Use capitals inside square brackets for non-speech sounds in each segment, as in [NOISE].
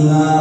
Bismillah.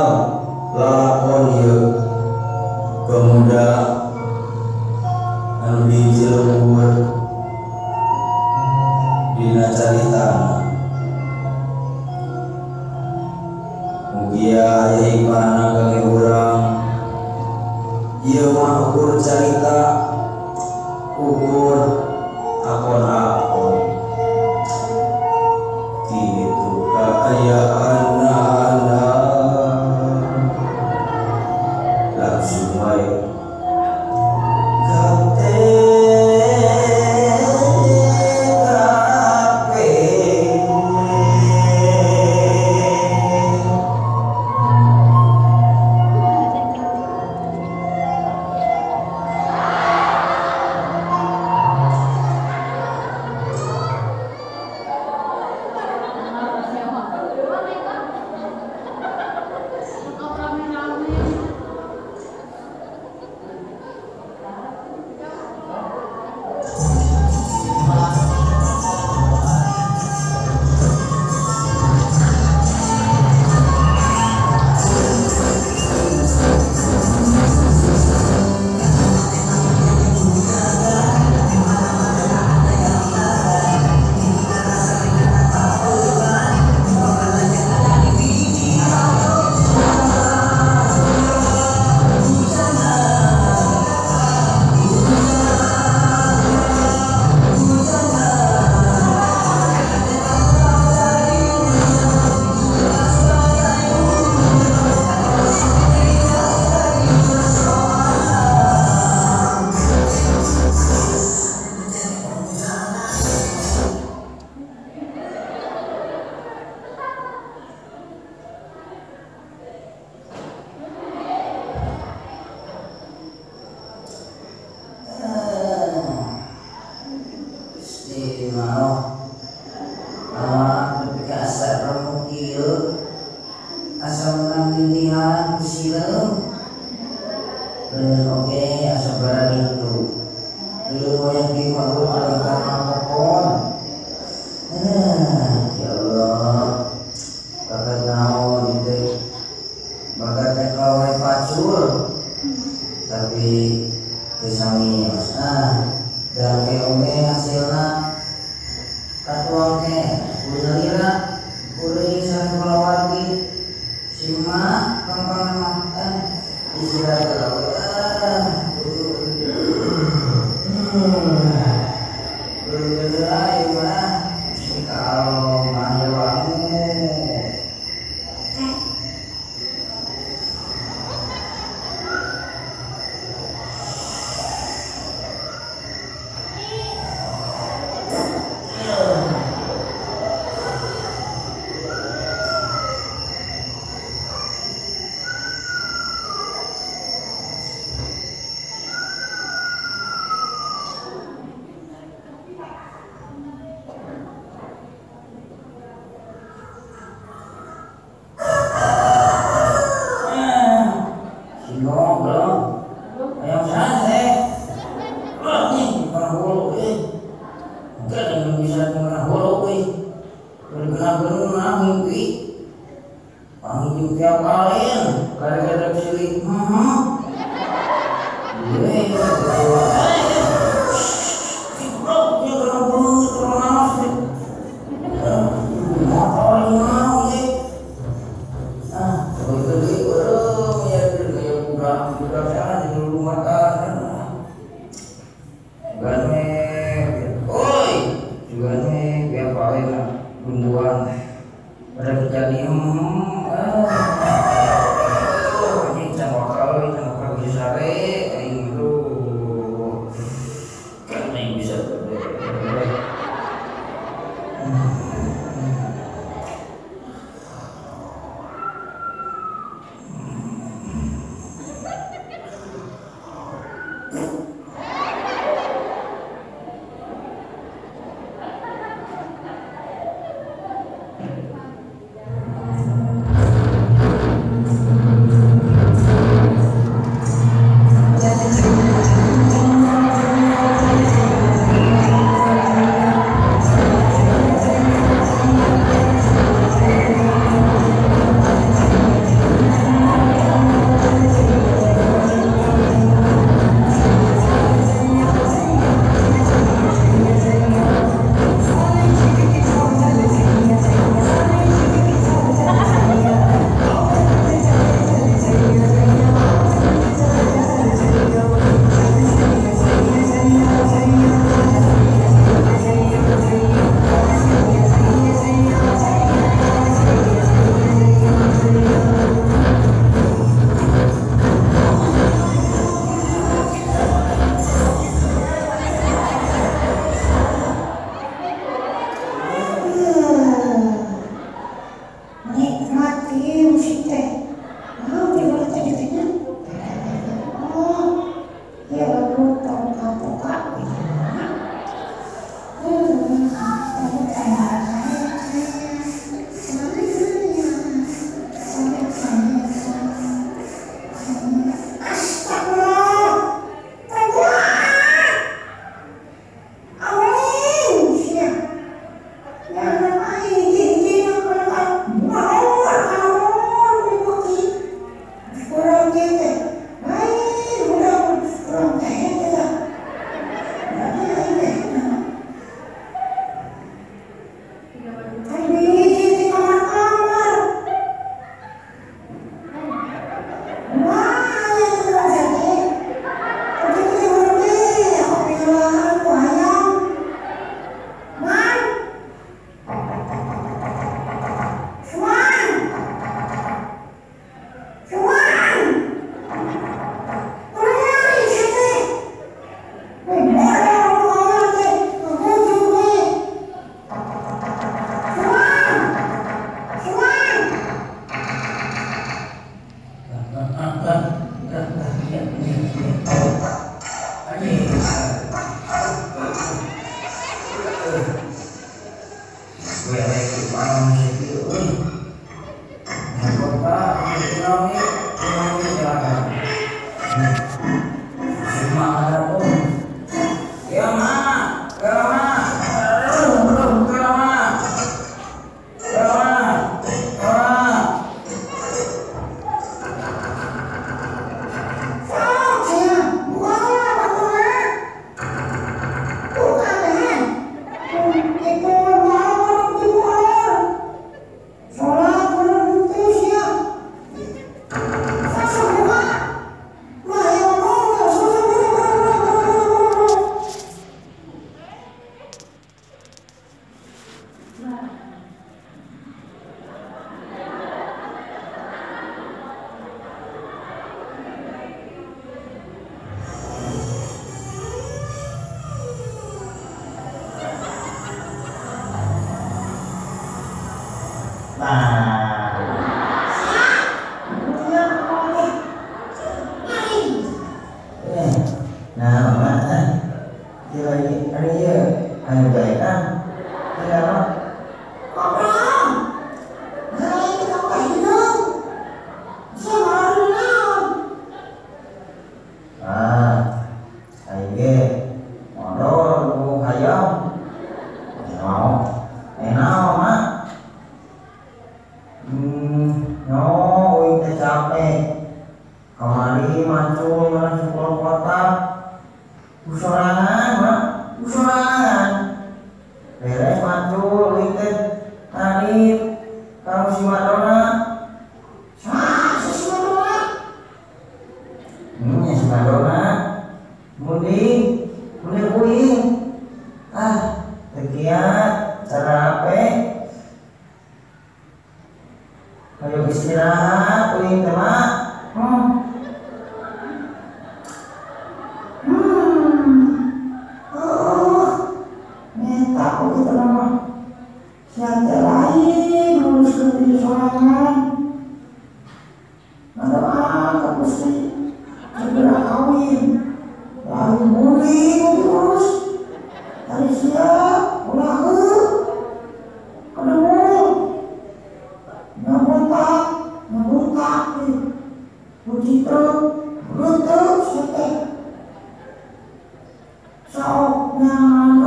God.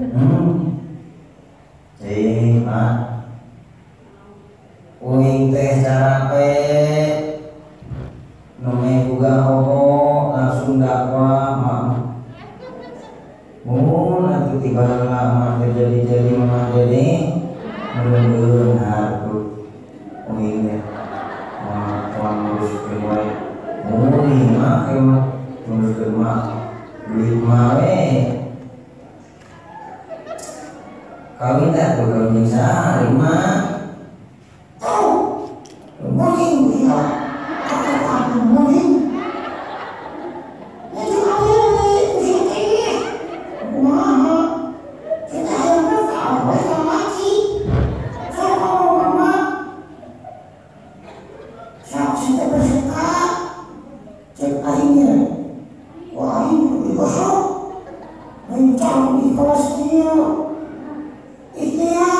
Hmm. Cing, Pak. Mencari di kelas dia Ikhtiar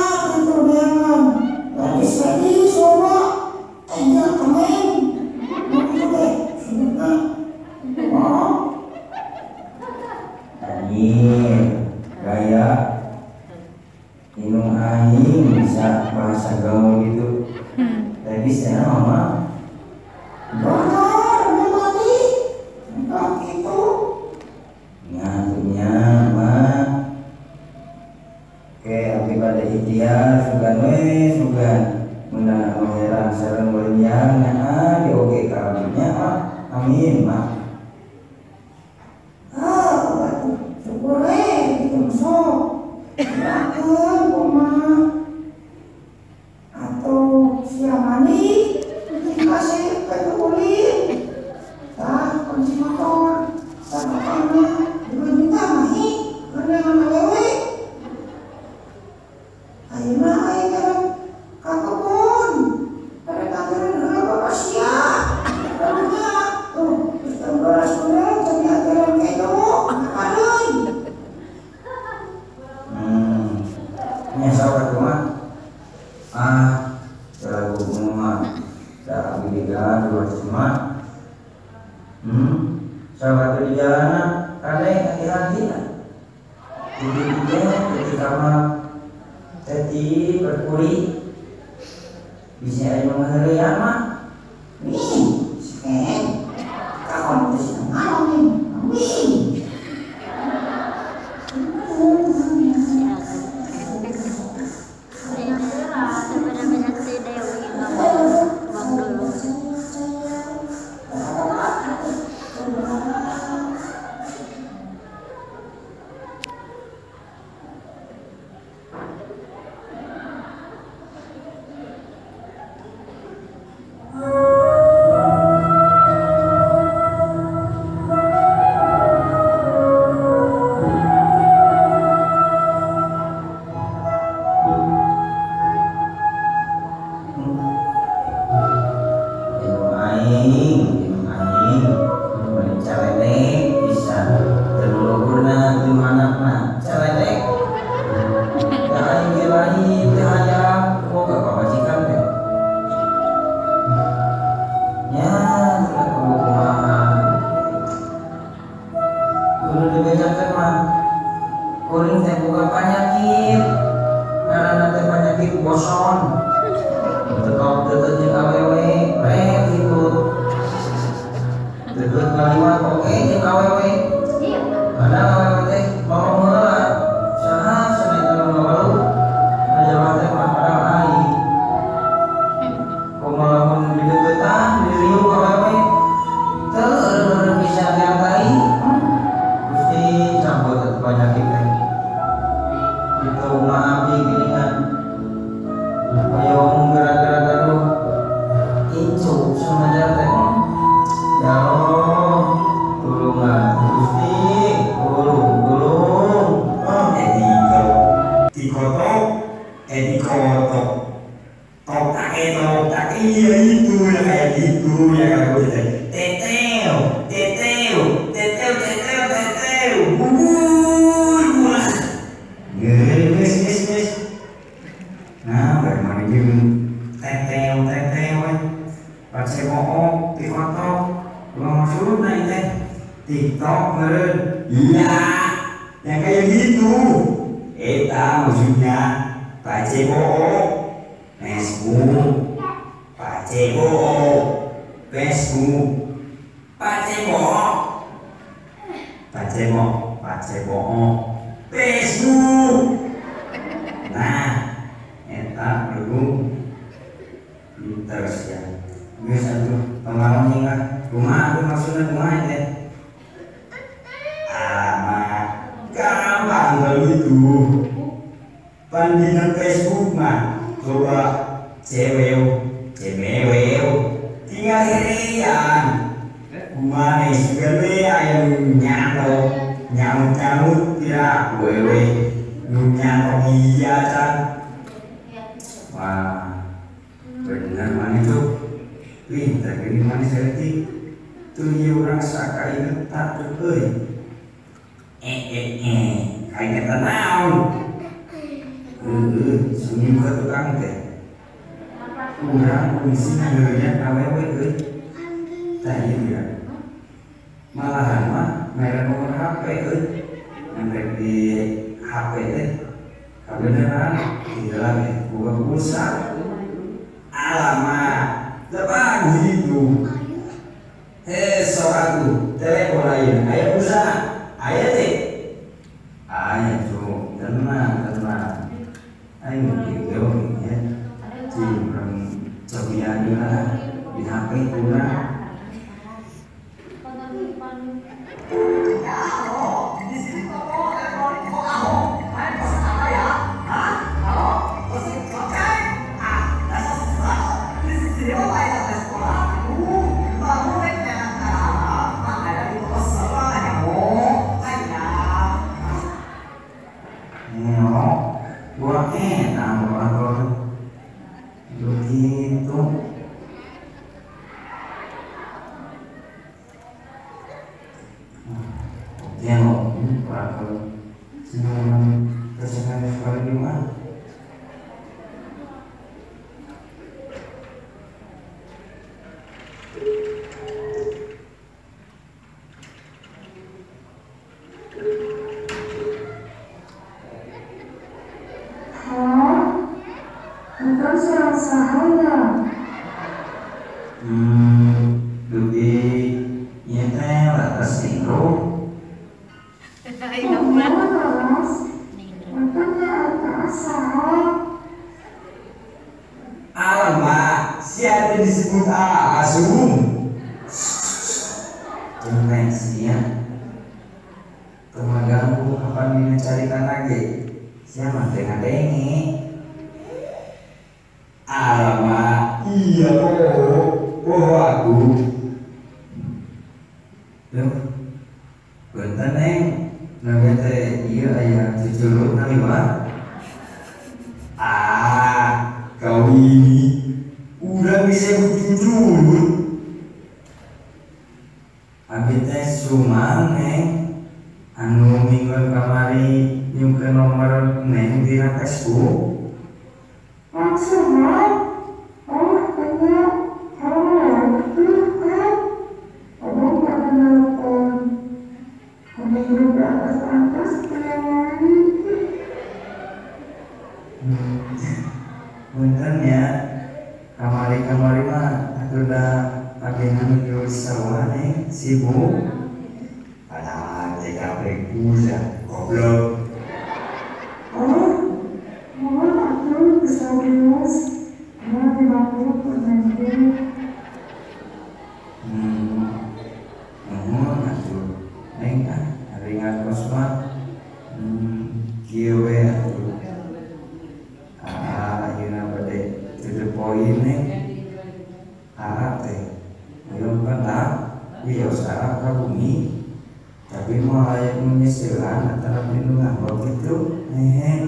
Amén. TikTok meren Iya. Yang kayak gitu. Eta maksudnya? Pak Cebo Facebook Pak Cebo Facebook Pak Cebo Pak Cebo Pak Cebo Facebook Nah Eta dulu sih ya. Gue satu pengalaman Rumah itu maksudnya rumah tak tuh, eh eh eh kata naon heeh seni ke tukang teh kurang fungsi ngeurnya awewe euy tah ieu ya malahan mah merek nomor HP euy nempel di HP teh kabeneran tidak teh buka pulsa alamat depan gitu eh aku telepon lain aya pulsa aya teh. Aya cuk tenang tenang. Ayo gitu ya. Cimreng cobian lah. Di HP kurang Sih ya. Temagamu kapan mina carikan lagi? Siapa dengan dengi? Alamak, iya oh, oh aku. Duh, bentar neng. Naga teh iya ayah cucurut nami mah. Sawah nih? Sibuk? Padahal TKP goblok Oh, mohon aku keserius. Mau dibantu permainan. hmm namun atuh neng ah hari ngakos mah hmm kieu we atuh ah ayeuna bade to the point neng ah teh belum pernah wios arah ka bumi tapi mau layak menyisiran antara perlindungan begitu eh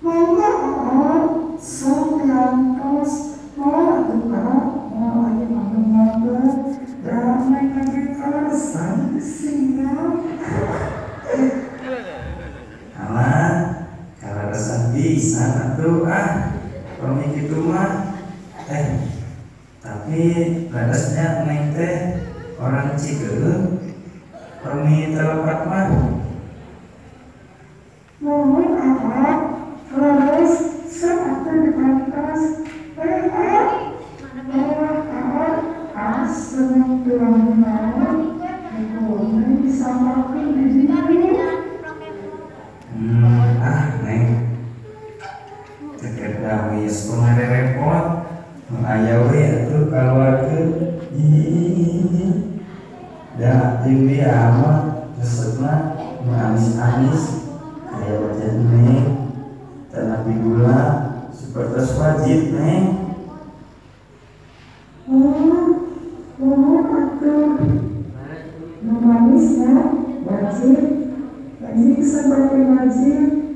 Mama, oh, sayang, terus mau juga mau aja ngomong-ngomong. Damai lagi kerasan singa. Alah, kalau rasa bisa atuh ah, pamit itu mah eh tapi batasnya neng teh orang Cigeung pamit telepat mah Mohon apa? Terus atas. Eh, eh. Ekonomi disamakan di sini. hmm, ah neng jeung dia mah resepna manis-anis kayak wajan neng tanah gula seperti wajib neng Oh, mohon atur. Memanisnya wajib. Wajib sebagai wajib.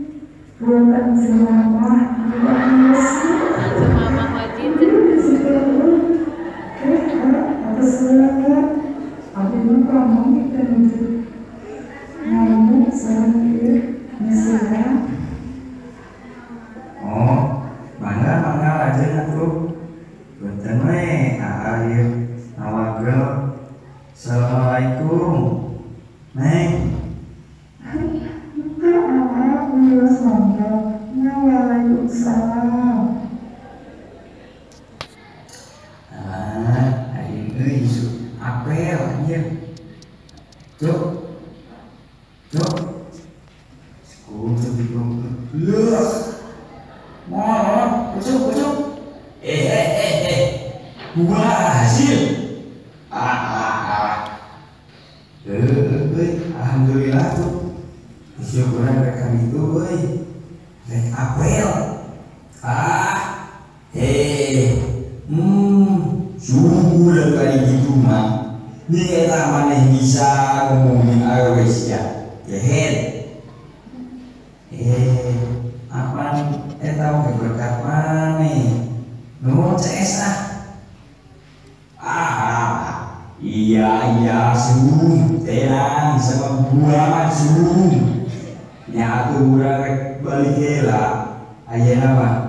Bukan selama tidak mesti. Mama wajib Di situ eh, ada selama. Ada lupa mau kita menuju. Namun saya misalnya oh mangga mangga aja atuh Punten we akhir nawagel Assalamualaikum Neng Waalaikumsalam. Ah, hari ini isu apel aja. Cuk, cuk. Sekolah di bawah. Lus. Mau, ucuk, ucuk. Eh, eh, eh, eh. Gua hasil. Ah, ah, ah. Eh, eh, eh. Alhamdulillah tuh. Syukuran rekan itu, woi. Rek apel. Ah, heh. Hmm, sudah kali gitu mah. Ini eta mana bisa ngomongin awes ya. Jehet. Eh, apa eta oke berkat mana? Nuhun CS ah. Ah, iya iya sum, tenang sama gua sum. Nyatu urang balik heula. Ayeuna mah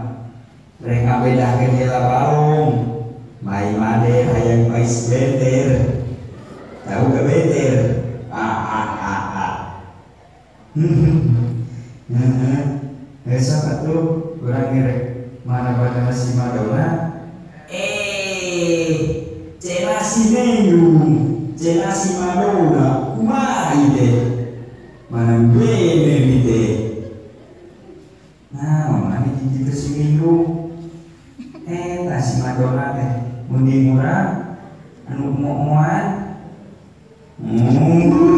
rek ngabedakeun heula balong. Mai made hayang pais beter. Tahu gak beter? Ah ah ah ah. [LAUGHS] Nah, besok atuh urang ngerek mana pada si Madonna. Eh, cena si Neyung, cena si Madonna, kumaha ide? Mana bener ide? Nah, mana jijik si Neyung? Eh, tak si Madonna teh mundi murah, anu moal Hmm.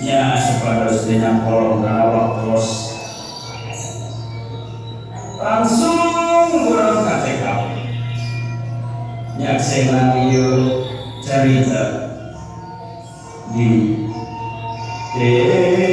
Ya supaya sedihnya kolong Allah terus. Langsung kurang KTK. Nyaksenan iyo cerita. Di eh.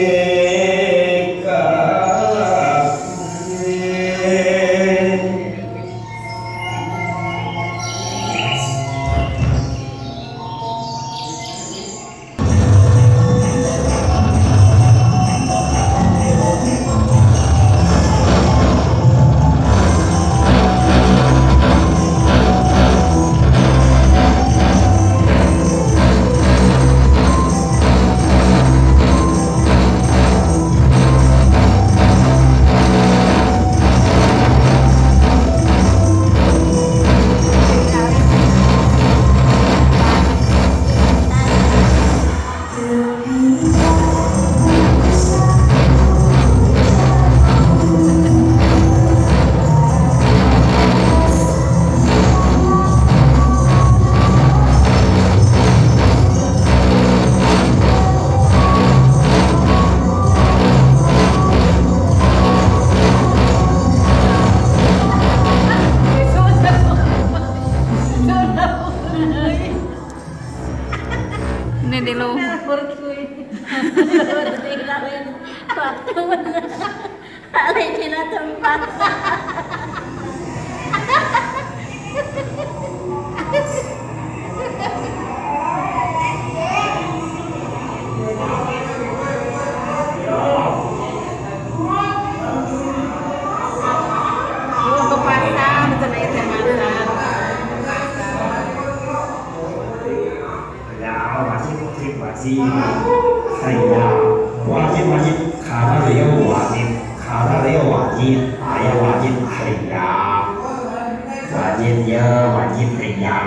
Wajib, wajib, wajib. Saya wajib, wajib. Karena dia wajib, karena dia wajib. Saya wajib, saya wajib ya, wajib saya.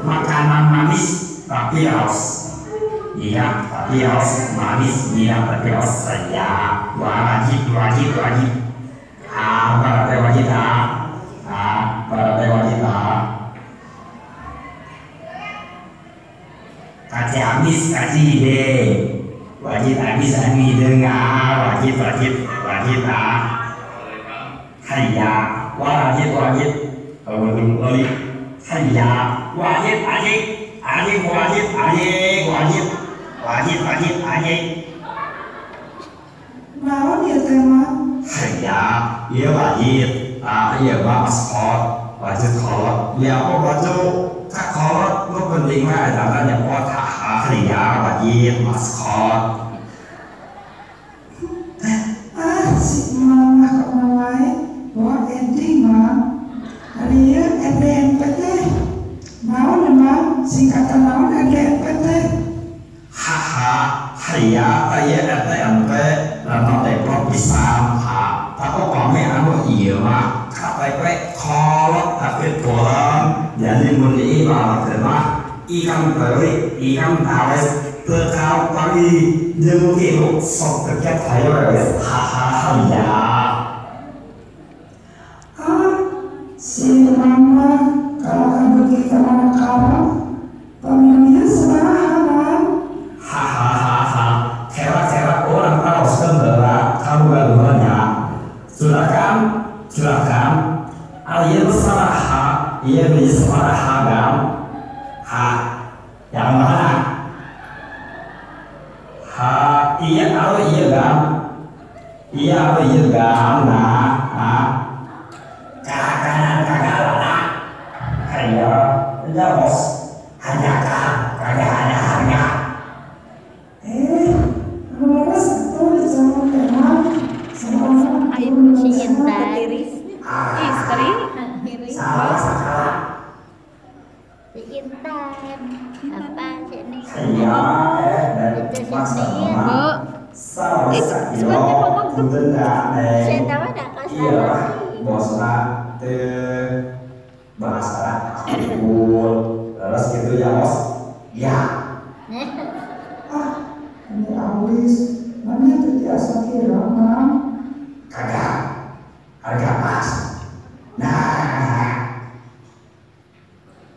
Makanan manis tapi harus Iya, tapi harus manis, iya, tapi harus saya wajib, wajib, wajib. Ah, berarti wajib ah, ah, berarti wajib ah. wajib amis kaji ide wajib amis ani dengar wajib wajib wajib ah haya wajib wajib awalul wali haya wajib ani ani wajib ani wajib wajib wajib ani Lawan ya tema. Haya, ya wajib, ah ya wajib, wajib kalau, chắc khó tak kalau, lo penting mah ra nhập. Alia Wajid Maskot eh, ah si mama kok mulai bawa enti ma. Alia SMP teh mau nama singkatan mau ada. อีกำตาไว้เพื่อเท้าเก้าอี้เดินโอเคโลสอบกับแก้ไขอะไรหฮ่าฮ่าฮ่า Yeah.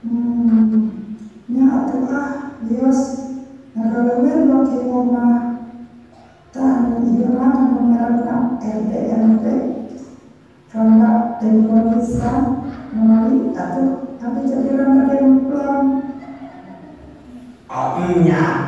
Hmm, nya itulah Dios nagagawin mo kimo ma tahanan iyo na ang numeral na LDMT karena dari kondisian melalui atau tapi jadi ramai yang pelan. Oh, enggak.